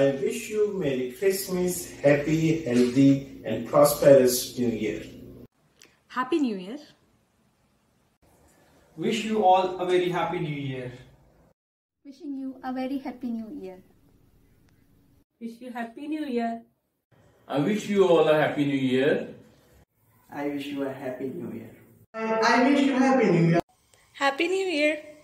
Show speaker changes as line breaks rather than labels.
I wish you Merry Christmas, happy, healthy, and prosperous New Year.
Happy New Year.
Wish you all a very happy new year.
Wishing you a very happy new year.
Wish you Happy New Year.
I wish you all a happy new year.
I wish you a happy new year.
I wish you happy new year.
Happy New Year!